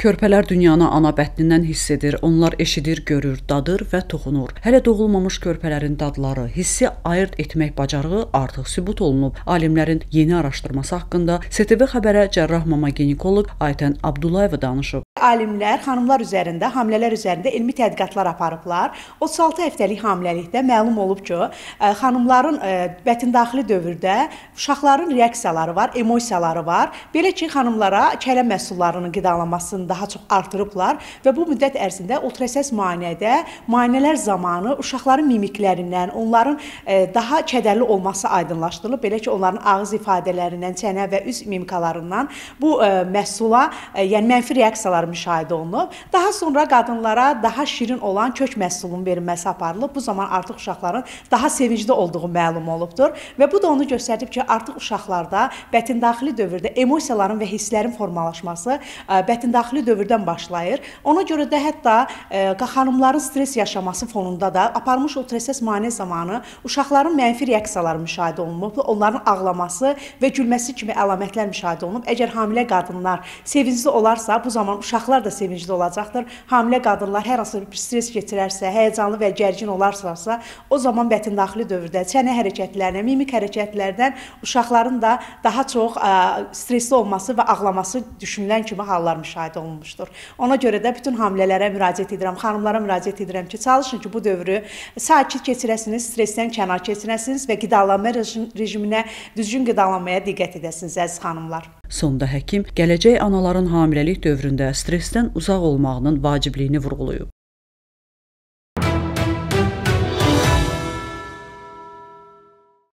Körpələr dünyanı ana bətnindən hiss edir. Onlar eşidir, görür, dadır və toxunur. Hələ doğulmamış körpələrin dadları, hissi ayırd etmək bacarığı artıq sübut olunub. Alimlərin yeni araşdırması haqqında STV xəbərə cərrah mama ginekoloq Aytən Abdullayeva danışıb. Alimlər xanımlar üzərində, hamilələr üzərində elmi tədqiqatlar aparıblar. 36 həftəlik hamiləlikdə məlum olub ki, e, xanımların e, bətndaxili dövrdə uşaqların reaksiyaları var, emosiyaları var. Belə ki, xanımlara kələ məhsullarının qidalanmasını daha çox artırıblar və bu müddət ərzində ultrasəs müayinədə müayinələr zamanı uşaqların mimiklərindən, onların e, daha kədərli olması aydınlaşdırılıb. Belə ki, onların ağız ifadələrindən, çənə və üz mimikalarından bu e, məhsula, e, yəni mənfi reaksiyalar müşahidə olunub. Daha sonra qadınlara daha şirin olan kök məhsulunun verilməsi aparılıb. Bu zaman artıq uşaqların daha sevincli olduğu məlum olubdur və bu da onu göstərib ki, artıq uşaqlarda bətndaxili dövrdə emosiyaların və hisslərin formalaşması bətndaxili ümumi dövrdən başlayır. Ona görə də hətta e, xanımların stres yaşaması fonunda da aparılmış ultrasəs müayinə zamanı uşaqların mənfi reaksiyaları müşahidə olunub. Onların ağlaması və gülməsi kimi əlamətlər müşahidə olunub. Əgər hamilə qadınlar sevincli olarsa, bu zaman uşaqlar da sevincli olacaqdır. Hamilə qadınlar hər hansı bir stres keçirərsə, həyəcanlı və gərgin olarsa, o zaman bətndaxili dövrdə çənə hərəkətlərinə, mimik hərəkətlərdən uşaqların da daha çox ə, stresli olması və ağlaması düşünülən kimi hallar müşahidə olunur olunmuşdur. Ona görə də bütün hamilələrə müraciət edirəm, xanımlara müraciət edirəm ki, çalışın ki, bu dövrü sakit keçirəsiniz, stressdən kənar keçirəsiniz və qidalanma rejiminə, düzgün qidalanmaya diqqət edəsiniz əziz xanımlar. Sonda həkim gələcək anaların hamiləlik dövründə stressdən uzaq olmağının vacibliyini vurğulayıb.